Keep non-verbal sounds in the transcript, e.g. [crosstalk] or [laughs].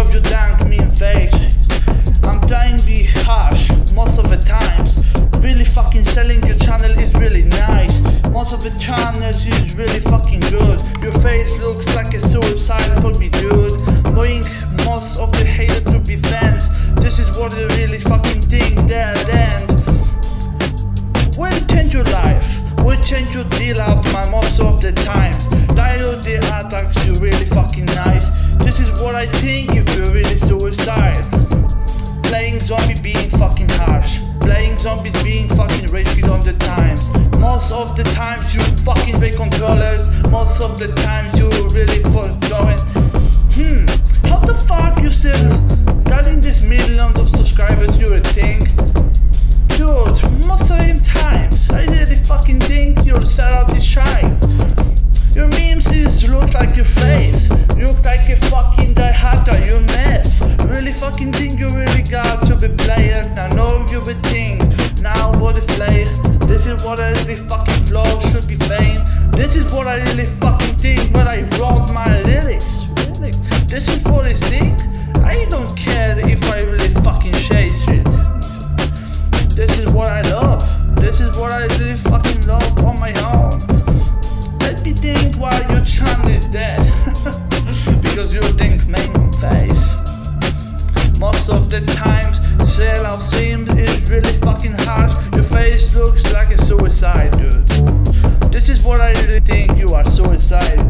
of dank mean face. I'm trying to be harsh most of the times. Really fucking selling your channel is really nice. Most of the channels is really fucking good. Your face looks like a suicide for me, dude. Knowing most of the haters to be fans. This is what they really fucking think. then, then. Well, change your life. We change your deal out man most of the times. Dial the attacks, you really fucking nice. This is what I think if you're really suicide. Playing zombie being fucking harsh. Playing zombies being fucking rage on the times. Most of the times you fucking break controllers. Most of the times you really fucking. joint. Hmm, how the fuck you still This is what I really fucking think when I wrote my lyrics. Really? This is what I think. I don't care if I really fucking say shit. This is what I love. This is what I really fucking love on my own. Let me think why your channel is dead. [laughs] because you think main face. Most of the times, cell I've seems is really fucking harsh. Your face looks like a suicide everything. You are so excited.